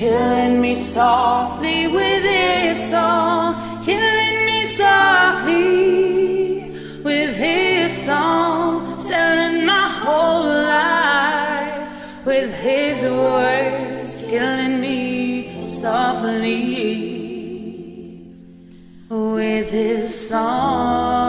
killing me softly with his song, killing me softly with his song, telling my whole life with his words, killing me softly with his song.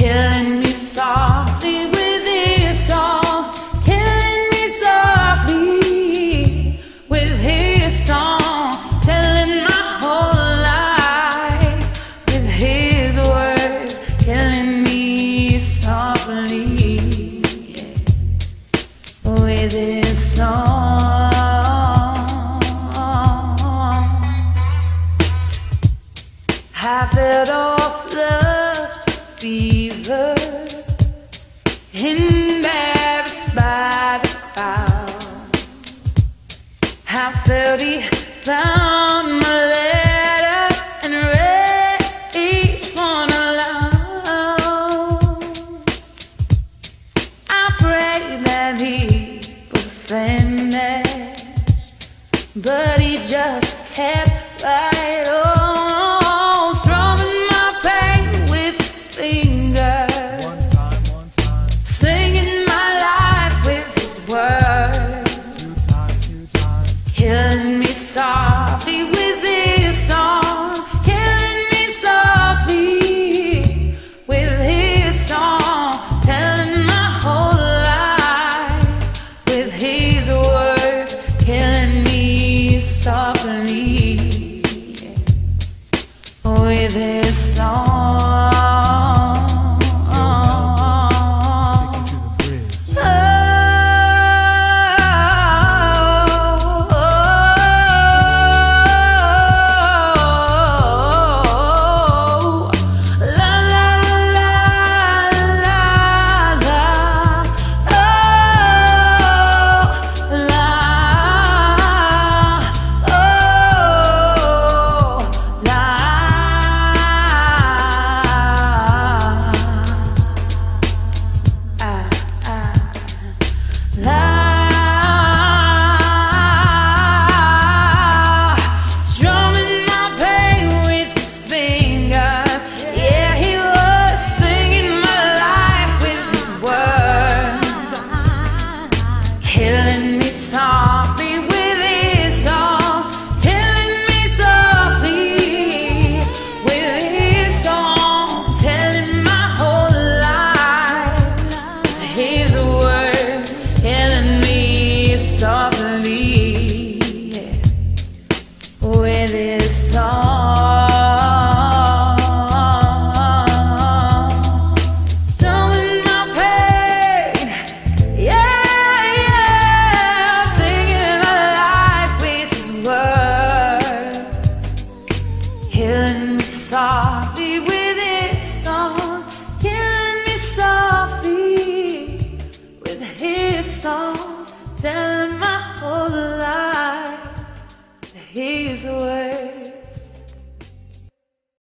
Killing me softly with his song, killing me softly with his song, telling my whole life with his words, killing me softly with his song. I felt off lust fever, embarrassed by the crowd. I felt he found my letters and read each one aloud. I prayed that he would finish, but he just kept this song. song telling my whole life that he's away.